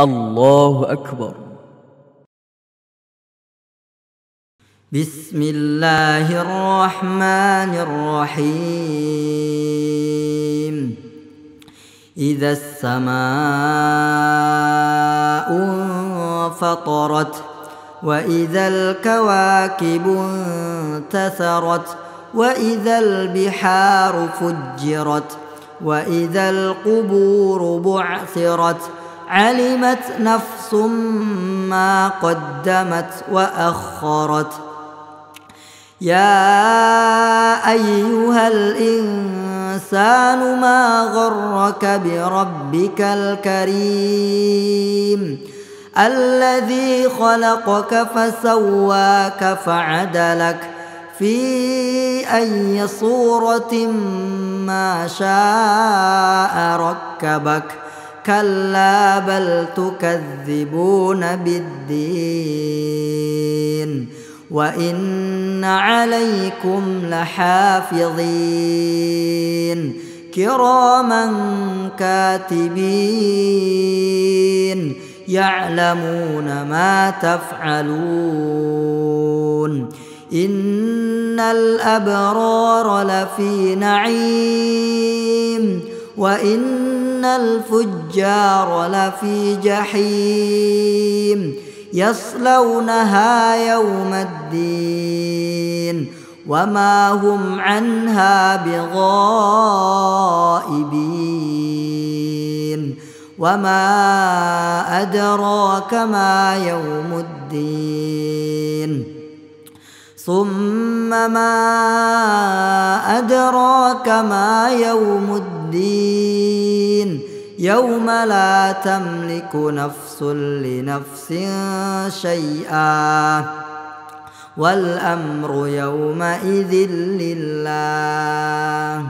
الله أكبر. بسم الله الرحمن الرحيم. إذا السماء انفطرت وإذا الكواكب انتثرت وإذا البحار فجرت وإذا القبور بعثرت علمت نفس ما قدمت وأخرت. يا أيها الإنسان ما غرك بربك الكريم؟ الذي خلقك فسواك فعدلك. في أي صورة ما شاء ركبك. كلا بل تكذبون بالدين وإن عليكم لحافظين كراما كاتبين يعلمون ما تفعلون إن الأبرار لفي نعيم وإن الفجار لفي جحيم يصلونها يوم الدين وما هم عنها بغائبين وما أدراك ما يوم الدين ثم ما أدراك ما يوم الدين يوم لا تملك نفس لنفس شيئا والأمر يومئذ لله